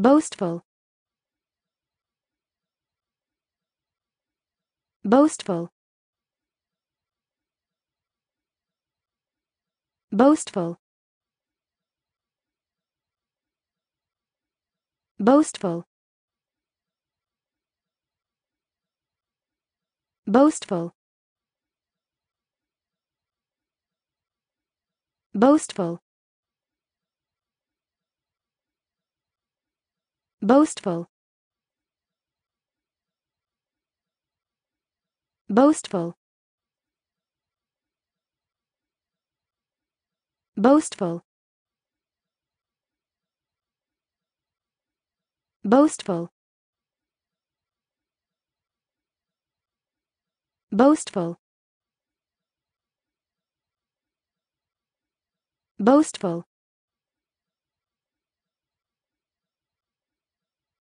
boastful. Boastful. Boastful. Boastful. Boastful. Boastful boastful. Boastful. Boastful. Boastful. Boastful. Boastful